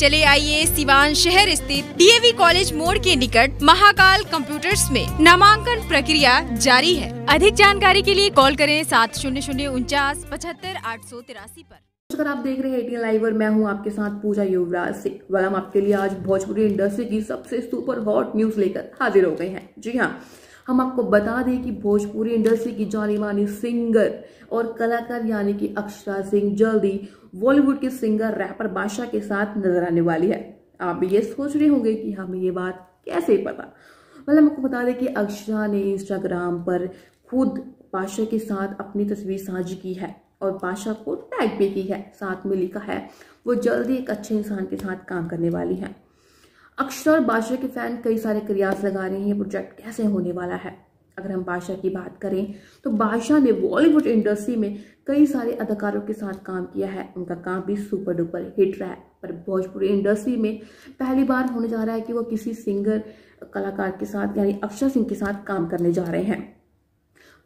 चले आइए सिवान शहर स्थित डीएवी कॉलेज मोड़ के निकट महाकाल कंप्यूटर्स में नामांकन प्रक्रिया जारी है। अधिक जानकारी के लिए कॉल करें सात शून्य शून्य उनचास पचहत्तर आठ सौ तिरासी आरोप अगर आप देख रहे हैं एटीएन लाइव और मैं हूँ आपके साथ पूजा युवराज सिंह। वाला हम आपके लिए आज भोजपुरी इंडस्ट्री की सबसे सुपर हॉट न्यूज़ लेकर हाजिर हो गए हैं। जी हाँ हम आपको बता दें कि भोजपुरी इंडस्ट्री की जानी मानी सिंगर और कलाकार यानी कि अक्षरा सिंह जल्दी बॉलीवुड के सिंगर रैपर बादशाह के साथ नज़र आने वाली है। आप ये सोच रहे होंगे कि हमें ये बात कैसे पता? मतलब आपको बता दें कि अक्षरा ने इंस्टाग्राम पर खुद बादशाह के साथ अपनी तस्वीर साझी की है और बादशाह को टैग भी की है। साथ में लिखा है, वो जल्दी एक अच्छे इंसान के साथ काम करने वाली है। अक्षर और बादशाह के फ़ैन कई सारे प्रयास लगा रहे हैं, ये प्रोजेक्ट कैसे होने वाला है? अगर हम बादशाह की बात करें तो बादशाह ने बॉलीवुड इंडस्ट्री में कई सारे अदाकारों के साथ काम किया है। उनका काम भी सुपर डुपर हिट रहा है। पर भोजपुरी इंडस्ट्री में पहली बार होने जा रहा है कि वो किसी सिंगर कलाकार के साथ, यानी अक्षर सिंह के साथ काम करने जा रहे हैं।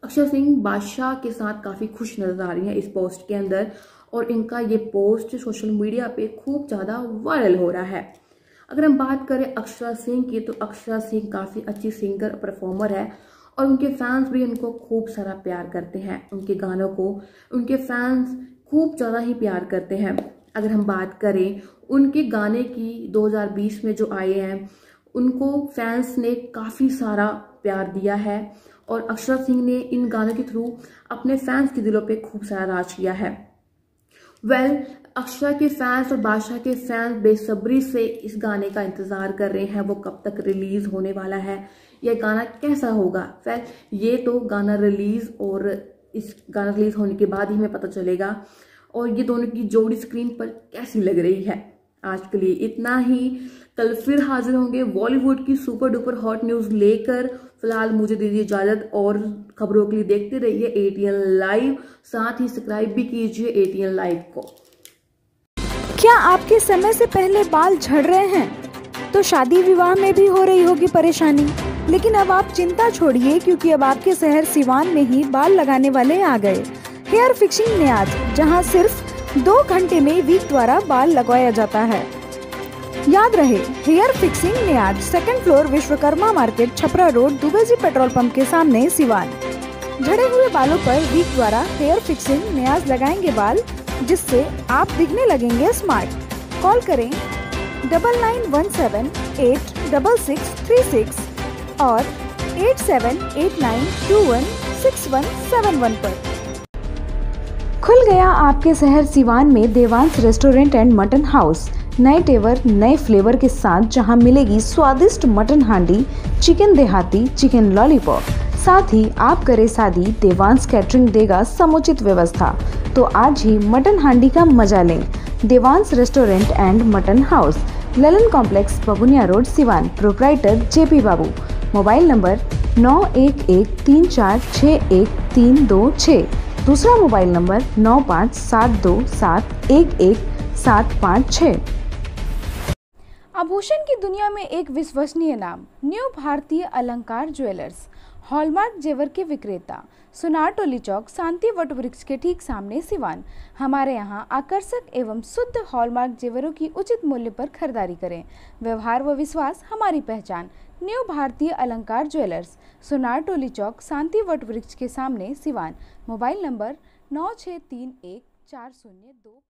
अक्षर सिंह बादशाह के साथ काफ़ी खुश नज़र आ रही हैं इस पोस्ट के अंदर और इनका ये पोस्ट सोशल मीडिया पे खूब ज़्यादा वायरल हो रहा है। अगर हम बात करें अक्षरा सिंह की तो अक्षरा सिंह काफ़ी अच्छी सिंगर परफॉर्मर है और उनके फैंस भी उनको खूब सारा प्यार करते हैं। उनके गानों को उनके फैंस खूब ज़्यादा ही प्यार करते हैं। अगर हम बात करें उनके गाने की 2020 में जो आए हैं उनको फैंस ने काफ़ी सारा प्यार दिया है और अक्षरा सिंह ने इन गानों के थ्रू अपने फैंस के दिलों पे खूब सारा राज किया है। वेल well, अक्षरा के फैंस और बादशाह के फैंस बेसब्री से इस गाने का इंतज़ार कर रहे हैं। वो कब तक रिलीज़ होने वाला है? यह गाना कैसा होगा? well, ये तो गाना रिलीज़ और इस गाना रिलीज़ होने के बाद ही हमें पता चलेगा। और ये दोनों की जोड़ी स्क्रीन पर कैसी लग रही है? आज के लिए इतना ही। कल फिर हाजिर होंगे बॉलीवुड की सुपर डुपर हॉट न्यूज़ लेकर। फ़िलहाल मुझे दीजिए इजाज़त और खबरों के लिए देखते रहिए एटीएन लाइव साथ ही सब्सक्राइब भी कीजिए एटीएन लाइव को। क्या आपके समय से पहले बाल झड़ रहे हैं? तो शादी विवाह में भी हो रही होगी परेशानी। लेकिन अब आप चिंता छोड़िए, क्योंकि अब आपके शहर सिवान में ही बाल लगाने वाले आ गए। हेयर फिक्सिंग न्याज जहाँ सिर्फ़ दो घंटे में वीक द्वारा बाल लगवाया जाता है। याद रहे, हेयर फिक्सिंग न्याज second floor Vishwakarma market, Chhapra road Dubey ji petrol pump के सामने सिवान। झड़े हुए बालों पर वीक द्वारा हेयर फिक्सिंग न्याज लगाएँगे बाल। जिससे आप दिखने लगेंगे स्मार्ट कॉल करें double nine one seven eight double six three six और eight seven eight nine two one six one seven one पर. खुल गया आपके शहर सिवान में Devansh restaurant and mutton house नए टेवर नए फ्लेवर के साथ जहाँ मिलेगी स्वादिष्ट मटन हांडी चिकन देहाती चिकन लॉलीपॉप साथ ही आप करे शादी, देवांश कैटरिंग देगा समुचित व्यवस्था. तो आज ही मटन हांडी का मज़ा लें। Devansh restaurant and mutton house, Lalan complex, Babuniya road, Siwan, proprietor JP Babu. Mobile number नौ एक एक तीन चार छः एक तीन दो छः दूसरा मोबाइल नंबर नौ पाँच सात दो सात एक एक सात पाँच छः आभूषण की दुनिया में एक विश्वसनीय नाम, न्यू भारतीय अलंकार ज्वेलर्स। हॉलमार्क जेवर के विक्रेता, सुनार टोली चौक, शांति वट वृक्ष के ठीक सामने सिवान। हमारे यहाँ आकर्षक एवं शुद्ध हॉलमार्क जेवरों की उचित मूल्य पर खरीदारी करें। व्यवहार व विश्वास, हमारी पहचान। न्यू भारतीय अलंकार ज्वेलर्स, सुनार टोली चौक, शांति वट वृक्ष के सामने सिवान। मोबाइल नंबर नौ छः तीन एक चार शून्य दो।